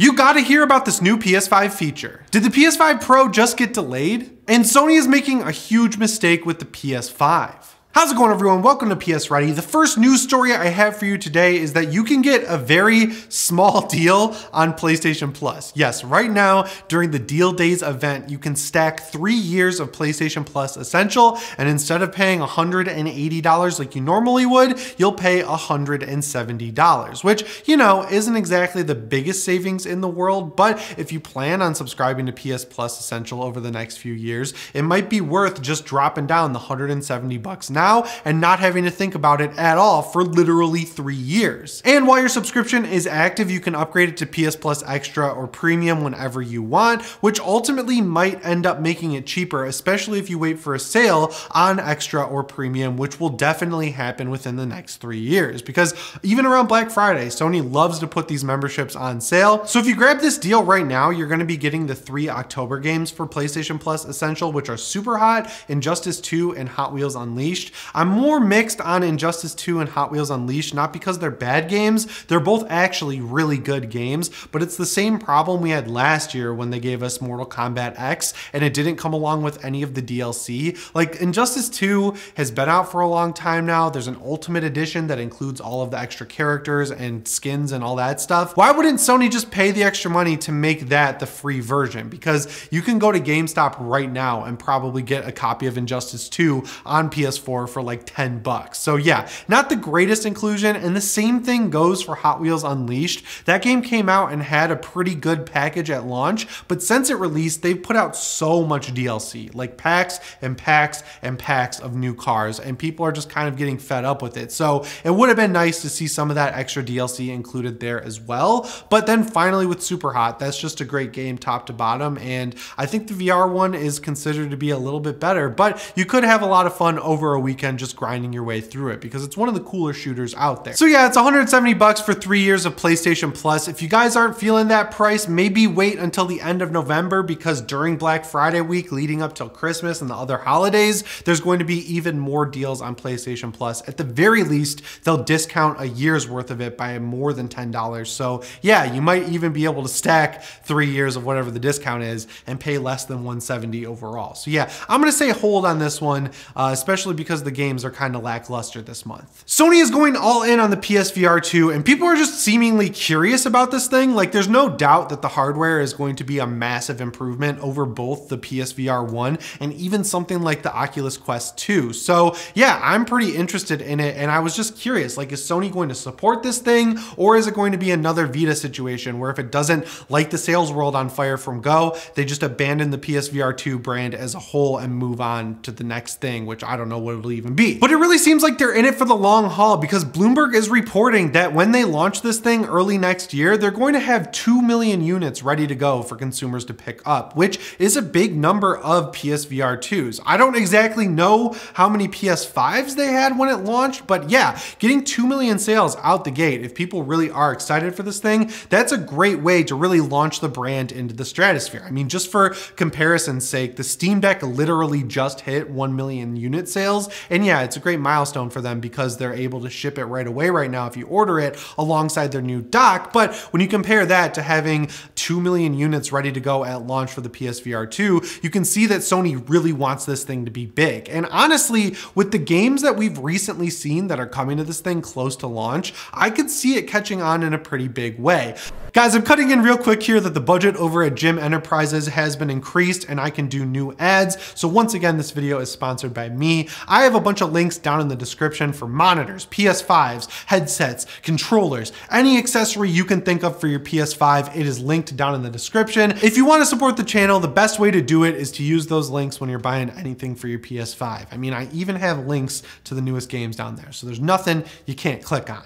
You gotta hear about this new PS5 feature. Did the PS5 Pro just get delayed? And Sony is making a huge mistake with the PS5. How's it going everyone? Welcome to PS Ready. The first news story I have for you today is that you can get a very small deal on PlayStation Plus. Yes, right now during the Deal Days event, you can stack three years of PlayStation Plus Essential and instead of paying $180 like you normally would, you'll pay $170, which, you know, isn't exactly the biggest savings in the world, but if you plan on subscribing to PS Plus Essential over the next few years, it might be worth just dropping down the 170 bucks now now and not having to think about it at all for literally three years. And while your subscription is active, you can upgrade it to PS Plus Extra or Premium whenever you want, which ultimately might end up making it cheaper, especially if you wait for a sale on Extra or Premium, which will definitely happen within the next three years. Because even around Black Friday, Sony loves to put these memberships on sale. So if you grab this deal right now, you're gonna be getting the three October games for PlayStation Plus Essential, which are Superhot, Injustice 2 and Hot Wheels Unleashed. I'm more mixed on Injustice 2 and Hot Wheels Unleashed, not because they're bad games, they're both actually really good games, but it's the same problem we had last year when they gave us Mortal Kombat X and it didn't come along with any of the DLC. Like Injustice 2 has been out for a long time now. There's an Ultimate Edition that includes all of the extra characters and skins and all that stuff. Why wouldn't Sony just pay the extra money to make that the free version? Because you can go to GameStop right now and probably get a copy of Injustice 2 on PS4 for like 10 bucks. So yeah, not the greatest inclusion. And the same thing goes for Hot Wheels Unleashed. That game came out and had a pretty good package at launch, but since it released, they've put out so much DLC, like packs and packs and packs of new cars, and people are just kind of getting fed up with it. So it would have been nice to see some of that extra DLC included there as well. But then finally with Superhot, that's just a great game top to bottom. And I think the VR one is considered to be a little bit better, but you could have a lot of fun over a week weekend just grinding your way through it because it's one of the cooler shooters out there. So yeah, it's 170 bucks for three years of PlayStation Plus. If you guys aren't feeling that price, maybe wait until the end of November because during Black Friday week leading up till Christmas and the other holidays, there's going to be even more deals on PlayStation Plus. At the very least, they'll discount a year's worth of it by more than $10. So yeah, you might even be able to stack three years of whatever the discount is and pay less than 170 overall. So yeah, I'm gonna say hold on this one, uh, especially because because the games are kind of lackluster this month. Sony is going all in on the PSVR 2 and people are just seemingly curious about this thing. Like there's no doubt that the hardware is going to be a massive improvement over both the PSVR 1 and even something like the Oculus Quest 2. So yeah, I'm pretty interested in it and I was just curious, like is Sony going to support this thing or is it going to be another Vita situation where if it doesn't light the sales world on fire from go, they just abandon the PSVR 2 brand as a whole and move on to the next thing, which I don't know what even be. But it really seems like they're in it for the long haul because Bloomberg is reporting that when they launch this thing early next year, they're going to have 2 million units ready to go for consumers to pick up, which is a big number of PSVR 2s. I don't exactly know how many PS5s they had when it launched, but yeah, getting 2 million sales out the gate, if people really are excited for this thing, that's a great way to really launch the brand into the stratosphere. I mean, just for comparison's sake, the Steam Deck literally just hit 1 million unit sales and yeah, it's a great milestone for them because they're able to ship it right away right now if you order it alongside their new dock. But when you compare that to having 2 million units ready to go at launch for the PSVR 2, you can see that Sony really wants this thing to be big. And honestly, with the games that we've recently seen that are coming to this thing close to launch, I could see it catching on in a pretty big way. Guys, I'm cutting in real quick here that the budget over at Jim Enterprises has been increased and I can do new ads. So once again, this video is sponsored by me. I have a bunch of links down in the description for monitors, PS5s, headsets, controllers, any accessory you can think of for your PS5, it is linked down in the description. If you wanna support the channel, the best way to do it is to use those links when you're buying anything for your PS5. I mean, I even have links to the newest games down there, so there's nothing you can't click on.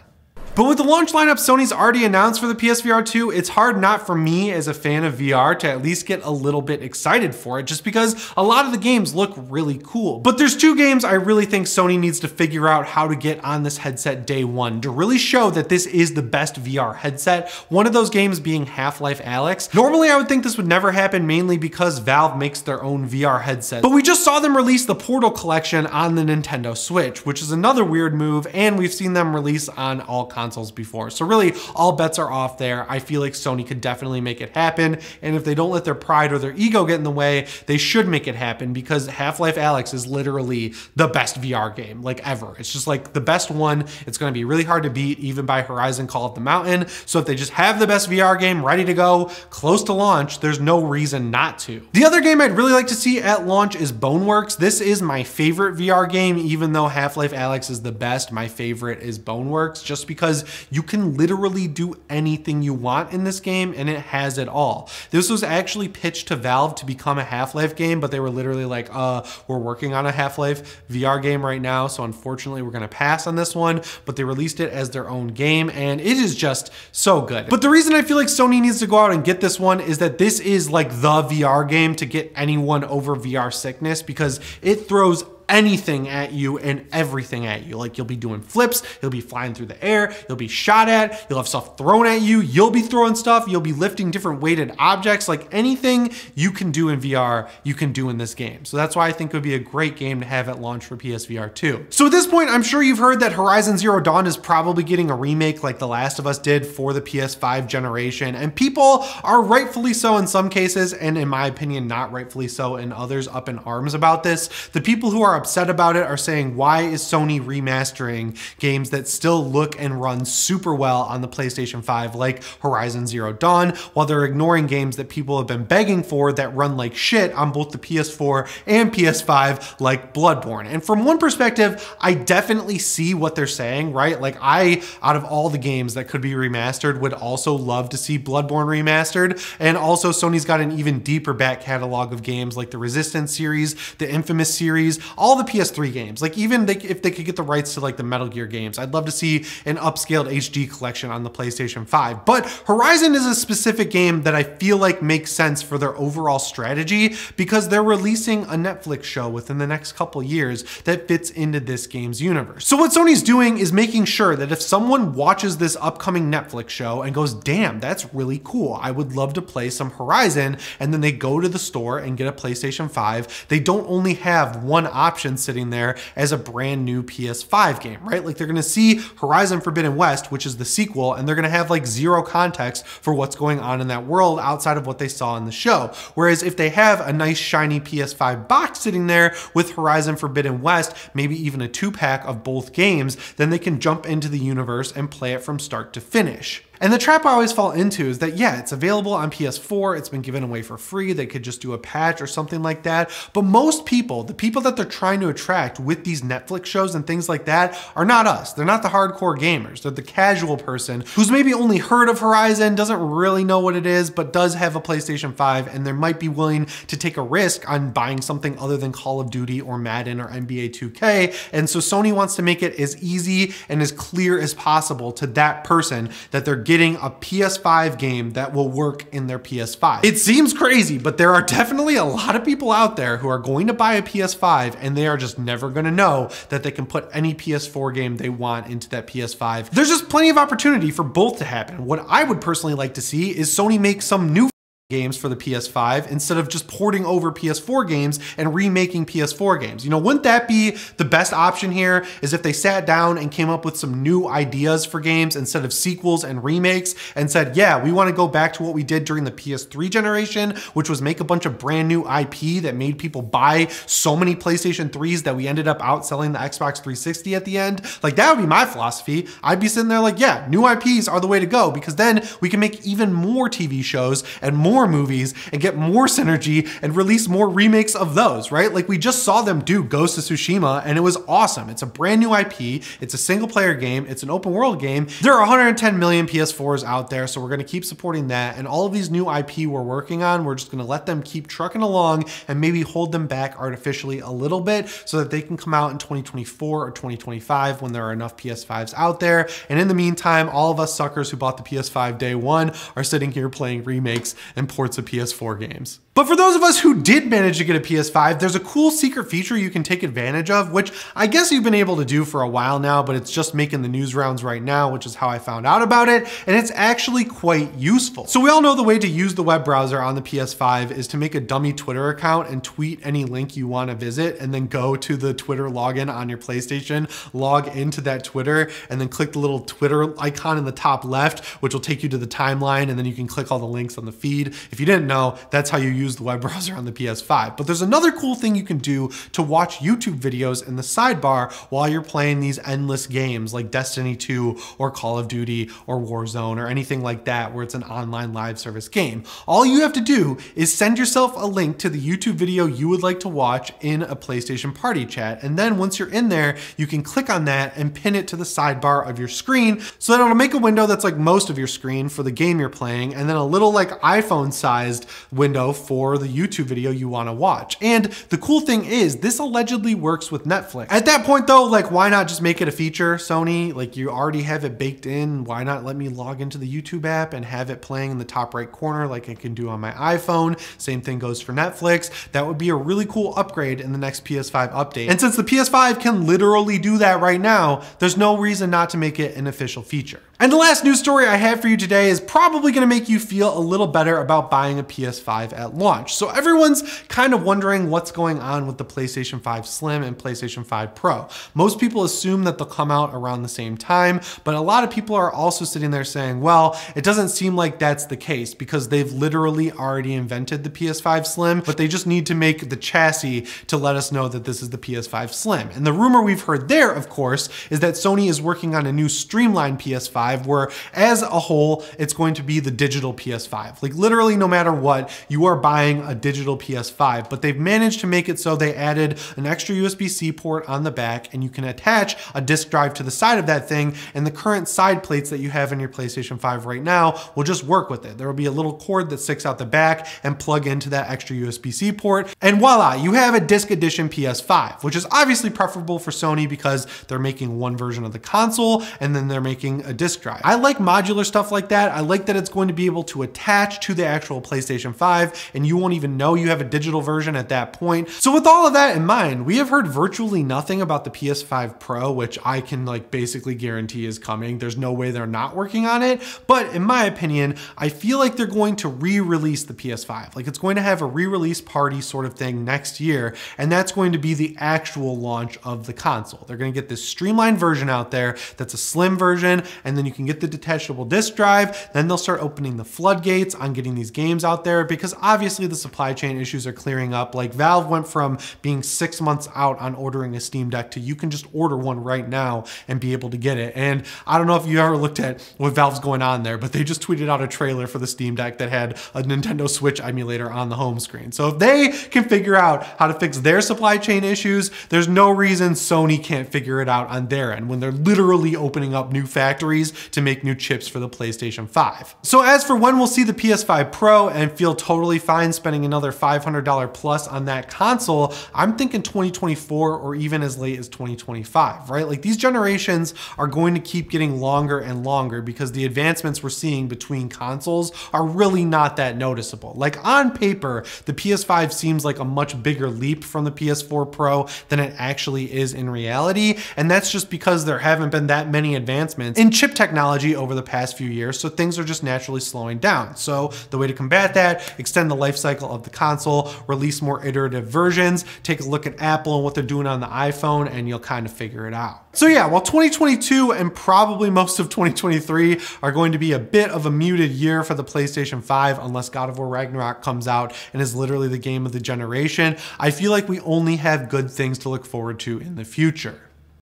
But with the launch lineup Sony's already announced for the PSVR 2, it's hard not for me as a fan of VR to at least get a little bit excited for it just because a lot of the games look really cool. But there's two games I really think Sony needs to figure out how to get on this headset day one to really show that this is the best VR headset. One of those games being Half-Life Alyx. Normally I would think this would never happen mainly because Valve makes their own VR headset. But we just saw them release the Portal collection on the Nintendo Switch, which is another weird move and we've seen them release on all kinds consoles before. So really all bets are off there. I feel like Sony could definitely make it happen. And if they don't let their pride or their ego get in the way, they should make it happen because Half-Life Alyx is literally the best VR game like ever. It's just like the best one. It's going to be really hard to beat even by Horizon Call of the Mountain. So if they just have the best VR game ready to go, close to launch, there's no reason not to. The other game I'd really like to see at launch is Boneworks. This is my favorite VR game, even though Half-Life Alyx is the best, my favorite is Boneworks, just because you can literally do anything you want in this game and it has it all. This was actually pitched to Valve to become a Half-Life game, but they were literally like, uh, we're working on a Half-Life VR game right now, so unfortunately we're gonna pass on this one, but they released it as their own game and it is just so good. But the reason I feel like Sony needs to go out and get this one is that this is like the VR game to get anyone over VR sickness because it throws anything at you and everything at you. Like you'll be doing flips, you'll be flying through the air, you'll be shot at, you'll have stuff thrown at you, you'll be throwing stuff, you'll be lifting different weighted objects. Like anything you can do in VR, you can do in this game. So that's why I think it would be a great game to have at launch for PSVR 2. So at this point, I'm sure you've heard that Horizon Zero Dawn is probably getting a remake like The Last of Us did for the PS5 generation. And people are rightfully so in some cases, and in my opinion, not rightfully so in others up in arms about this. The people who are are upset about it are saying, why is Sony remastering games that still look and run super well on the PlayStation 5, like Horizon Zero Dawn, while they're ignoring games that people have been begging for that run like shit on both the PS4 and PS5, like Bloodborne. And from one perspective, I definitely see what they're saying, right? Like I, out of all the games that could be remastered, would also love to see Bloodborne remastered. And also Sony's got an even deeper back catalog of games like the Resistance series, the Infamous series, all the PS3 games. Like even they, if they could get the rights to like the Metal Gear games, I'd love to see an upscaled HD collection on the PlayStation 5. But Horizon is a specific game that I feel like makes sense for their overall strategy because they're releasing a Netflix show within the next couple years that fits into this game's universe. So what Sony's doing is making sure that if someone watches this upcoming Netflix show and goes, damn, that's really cool. I would love to play some Horizon. And then they go to the store and get a PlayStation 5. They don't only have one option option sitting there as a brand new PS5 game, right? Like they're gonna see Horizon Forbidden West, which is the sequel, and they're gonna have like zero context for what's going on in that world outside of what they saw in the show. Whereas if they have a nice shiny PS5 box sitting there with Horizon Forbidden West, maybe even a two pack of both games, then they can jump into the universe and play it from start to finish. And the trap I always fall into is that, yeah, it's available on PS4. It's been given away for free. They could just do a patch or something like that. But most people, the people that they're trying to attract with these Netflix shows and things like that are not us. They're not the hardcore gamers. They're the casual person who's maybe only heard of Horizon, doesn't really know what it is, but does have a PlayStation 5 and they might be willing to take a risk on buying something other than Call of Duty or Madden or NBA 2K. And so Sony wants to make it as easy and as clear as possible to that person that they're getting getting a PS5 game that will work in their PS5. It seems crazy, but there are definitely a lot of people out there who are going to buy a PS5 and they are just never gonna know that they can put any PS4 game they want into that PS5. There's just plenty of opportunity for both to happen. What I would personally like to see is Sony make some new games for the PS5 instead of just porting over PS4 games and remaking PS4 games. You know, wouldn't that be the best option here is if they sat down and came up with some new ideas for games instead of sequels and remakes and said, yeah, we want to go back to what we did during the PS3 generation, which was make a bunch of brand new IP that made people buy so many PlayStation 3s that we ended up outselling the Xbox 360 at the end. Like that would be my philosophy. I'd be sitting there like, yeah, new IPs are the way to go because then we can make even more TV shows and more more movies and get more synergy and release more remakes of those, right? Like we just saw them do Ghost of Tsushima and it was awesome. It's a brand new IP. It's a single player game. It's an open world game. There are 110 million PS4s out there, so we're gonna keep supporting that. And all of these new IP we're working on, we're just gonna let them keep trucking along and maybe hold them back artificially a little bit so that they can come out in 2024 or 2025 when there are enough PS5s out there. And in the meantime, all of us suckers who bought the PS5 day one are sitting here playing remakes and ports of PS4 games. But for those of us who did manage to get a PS5, there's a cool secret feature you can take advantage of, which I guess you've been able to do for a while now, but it's just making the news rounds right now, which is how I found out about it, and it's actually quite useful. So we all know the way to use the web browser on the PS5 is to make a dummy Twitter account and tweet any link you want to visit, and then go to the Twitter login on your PlayStation, log into that Twitter, and then click the little Twitter icon in the top left, which will take you to the timeline, and then you can click all the links on the feed. If you didn't know, that's how you use use the web browser on the PS5. But there's another cool thing you can do to watch YouTube videos in the sidebar while you're playing these endless games like Destiny 2 or Call of Duty or Warzone or anything like that where it's an online live service game. All you have to do is send yourself a link to the YouTube video you would like to watch in a PlayStation party chat. And then once you're in there, you can click on that and pin it to the sidebar of your screen so that it'll make a window that's like most of your screen for the game you're playing and then a little like iPhone sized window for for the YouTube video you want to watch. And the cool thing is this allegedly works with Netflix. At that point though, like why not just make it a feature, Sony? Like you already have it baked in. Why not let me log into the YouTube app and have it playing in the top right corner like I can do on my iPhone? Same thing goes for Netflix. That would be a really cool upgrade in the next PS5 update. And since the PS5 can literally do that right now, there's no reason not to make it an official feature. And the last news story I have for you today is probably gonna make you feel a little better about buying a PS5 at launch. So everyone's kind of wondering what's going on with the PlayStation 5 Slim and PlayStation 5 Pro. Most people assume that they'll come out around the same time, but a lot of people are also sitting there saying, well, it doesn't seem like that's the case because they've literally already invented the PS5 Slim, but they just need to make the chassis to let us know that this is the PS5 Slim. And the rumor we've heard there, of course, is that Sony is working on a new streamlined PS5 PS5, where as a whole, it's going to be the digital PS5. Like literally no matter what, you are buying a digital PS5, but they've managed to make it so they added an extra USB-C port on the back and you can attach a disk drive to the side of that thing and the current side plates that you have in your PlayStation 5 right now will just work with it. There will be a little cord that sticks out the back and plug into that extra USB-C port and voila, you have a disc edition PS5, which is obviously preferable for Sony because they're making one version of the console and then they're making a disc drive. I like modular stuff like that. I like that it's going to be able to attach to the actual PlayStation 5 and you won't even know you have a digital version at that point. So with all of that in mind, we have heard virtually nothing about the PS5 Pro, which I can like basically guarantee is coming. There's no way they're not working on it. But in my opinion, I feel like they're going to re-release the PS5. Like it's going to have a re-release party sort of thing next year. And that's going to be the actual launch of the console. They're going to get this streamlined version out there that's a slim version and then then you can get the detachable disk drive. Then they'll start opening the floodgates on getting these games out there because obviously the supply chain issues are clearing up. Like Valve went from being six months out on ordering a Steam Deck to you can just order one right now and be able to get it. And I don't know if you ever looked at what Valve's going on there, but they just tweeted out a trailer for the Steam Deck that had a Nintendo Switch emulator on the home screen. So if they can figure out how to fix their supply chain issues, there's no reason Sony can't figure it out on their end when they're literally opening up new factories to make new chips for the PlayStation 5. So as for when we'll see the PS5 Pro and feel totally fine spending another $500 plus on that console, I'm thinking 2024 or even as late as 2025, right? Like these generations are going to keep getting longer and longer because the advancements we're seeing between consoles are really not that noticeable. Like on paper, the PS5 seems like a much bigger leap from the PS4 Pro than it actually is in reality. And that's just because there haven't been that many advancements in chip technology over the past few years, so things are just naturally slowing down. So the way to combat that, extend the life cycle of the console, release more iterative versions, take a look at Apple and what they're doing on the iPhone, and you'll kind of figure it out. So yeah, while 2022 and probably most of 2023 are going to be a bit of a muted year for the PlayStation 5, unless God of War Ragnarok comes out and is literally the game of the generation, I feel like we only have good things to look forward to in the future.